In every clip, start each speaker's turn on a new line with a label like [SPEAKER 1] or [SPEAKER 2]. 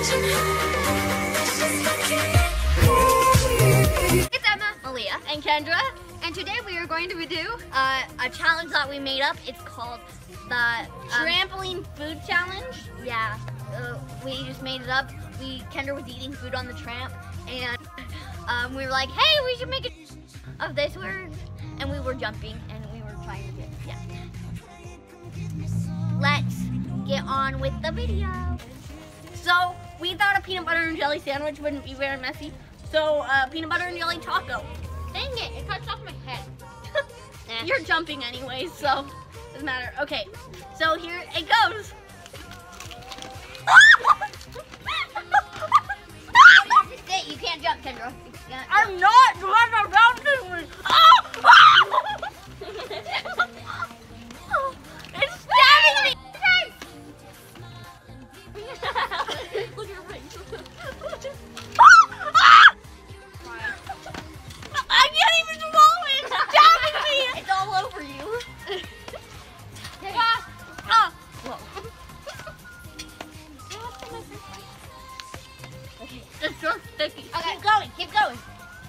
[SPEAKER 1] It's Emma, Malia, and Kendra, and today we are going to do uh, a challenge that we made up. It's called the um,
[SPEAKER 2] Trampoline food challenge.
[SPEAKER 1] Yeah, uh, we just made it up. We Kendra was eating food on the tramp, and um, we were like, "Hey, we should make it of this word," and we were jumping, and we were trying to get yeah. Let's get on with the video.
[SPEAKER 2] So we thought a peanut butter and jelly sandwich wouldn't be very messy. So uh, peanut butter and jelly taco.
[SPEAKER 1] Dang it! It cuts off my head.
[SPEAKER 2] You're jumping anyways, so doesn't matter. Okay, so here it goes.
[SPEAKER 1] You can't jump, Kendra.
[SPEAKER 2] I'm not because It's so sticky.
[SPEAKER 1] Okay, keep going, keep going.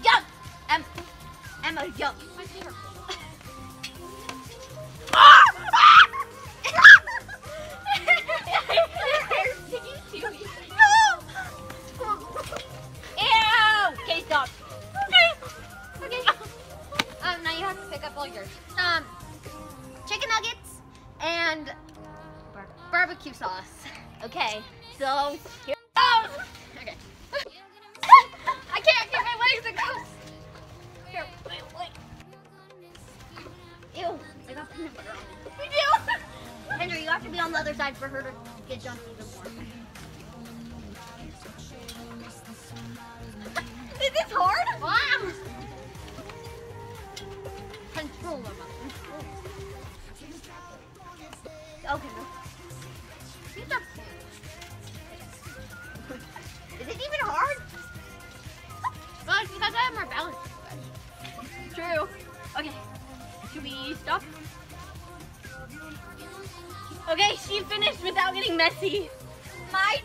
[SPEAKER 1] Jump! Em Emma, jump. Okay, so here goes.
[SPEAKER 2] Okay. I can't get my legs to go.
[SPEAKER 1] Here, wait, wait. Ew, I got peanut butter on me.
[SPEAKER 2] We do.
[SPEAKER 1] Henry, you have to be on the other side for her to get jumped even more.
[SPEAKER 2] Is this hard?
[SPEAKER 1] Wow. Control them. Okay. no.
[SPEAKER 2] More balance. True. Okay. Should we stop? Okay, she finished without getting messy.
[SPEAKER 1] Mike!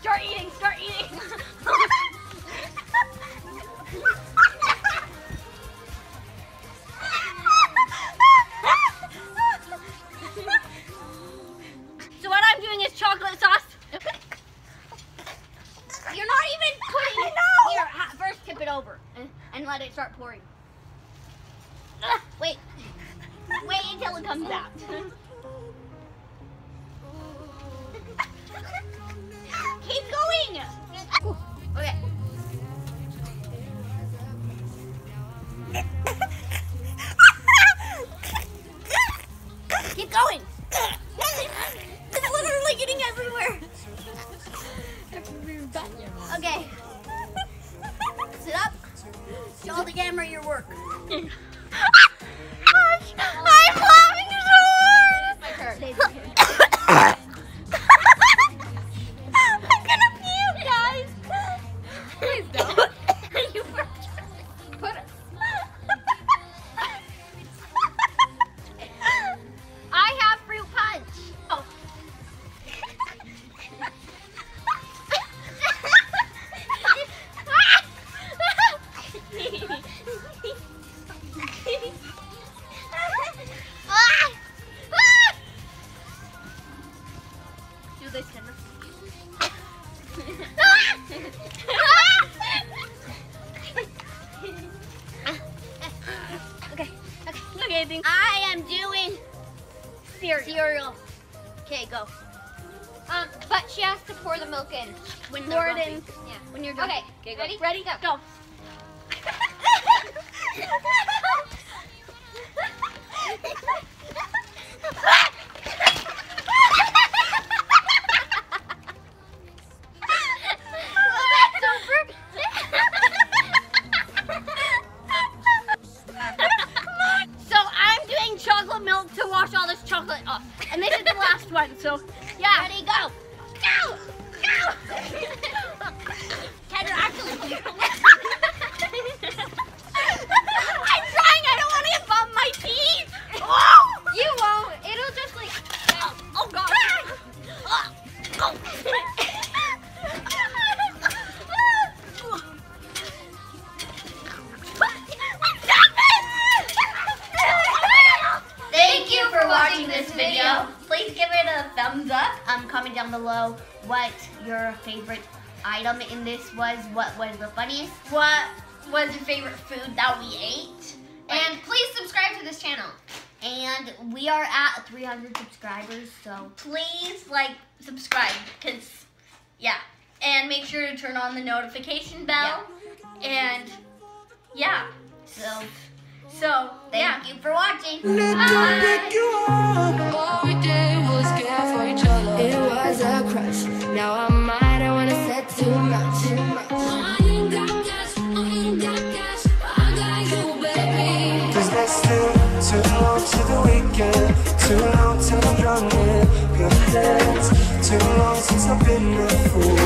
[SPEAKER 2] Start eating, start eating.
[SPEAKER 1] It comes out. Keep going. Okay. Keep going.
[SPEAKER 2] It's literally getting everywhere.
[SPEAKER 1] Okay. Sit up. Show the camera your work.
[SPEAKER 2] Oh gosh, I
[SPEAKER 1] am doing
[SPEAKER 2] cereal.
[SPEAKER 1] cereal. Okay, go. Um, but she has to pour the milk in when
[SPEAKER 2] Pour
[SPEAKER 1] they're
[SPEAKER 2] it in.
[SPEAKER 1] jumping. Yeah.
[SPEAKER 2] When you're done.
[SPEAKER 1] Okay.
[SPEAKER 2] Okay,
[SPEAKER 1] ready?
[SPEAKER 2] Ready? Go. Go. chocolate uh, off. And this is the last one, so yeah.
[SPEAKER 1] Ready. Go. A thumbs up. Um, comment down below what your favorite item in this was. What was the funniest?
[SPEAKER 2] What was your favorite food that we ate? And please subscribe to this channel.
[SPEAKER 1] And we are at 300 subscribers, so
[SPEAKER 2] Please like, subscribe, cause yeah. And make sure to turn on the notification bell. And yeah.
[SPEAKER 1] so
[SPEAKER 2] So
[SPEAKER 1] thank
[SPEAKER 2] yeah.
[SPEAKER 1] you for watching.
[SPEAKER 2] Bye.
[SPEAKER 3] All we did was care for each other. It was a crush. Now I'm mad, wanna say too much. Too much. Oh, I ain't got cash, I ain't got cash, but I got you, baby.
[SPEAKER 4] Cause that's still too long to the weekend Too long till I'm drowning Good plans Too long since I've been a fool